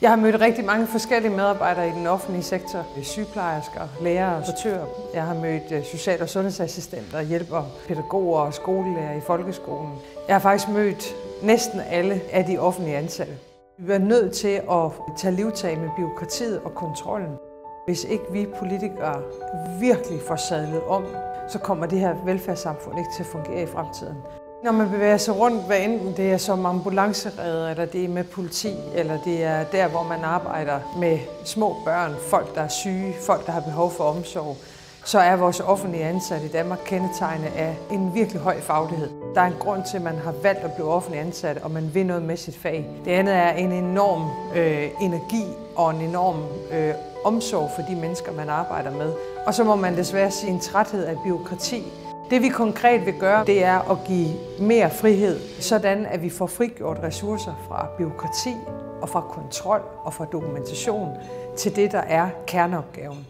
Jeg har mødt rigtig mange forskellige medarbejdere i den offentlige sektor. Sygeplejersker, lærere, portører. Jeg har mødt øh, social- og sundhedsassistenter, hjælper, pædagoger og skolelærer i folkeskolen. Jeg har faktisk mødt næsten alle af de offentlige ansatte. Vi er nødt til at tage livtag med byråkratiet og kontrollen. Hvis ikke vi politikere virkelig får sadlet om, så kommer det her velfærdssamfund ikke til at fungere i fremtiden. Når man bevæger sig rundt, hvad enten det er som ambulanceredder, eller det er med politi, eller det er der, hvor man arbejder med små børn, folk, der er syge, folk, der har behov for omsorg, så er vores offentlige ansatte i Danmark kendetegnet af en virkelig høj faglighed. Der er en grund til, at man har valgt at blive offentlig ansat, og man vil noget med sit fag. Det andet er en enorm øh, energi og en enorm øh, omsorg for de mennesker, man arbejder med. Og så må man desværre sige en træthed af byråkrati, det vi konkret vil gøre, det er at give mere frihed, sådan at vi får frigjort ressourcer fra byråkrati og fra kontrol og fra dokumentation til det, der er kerneopgaven.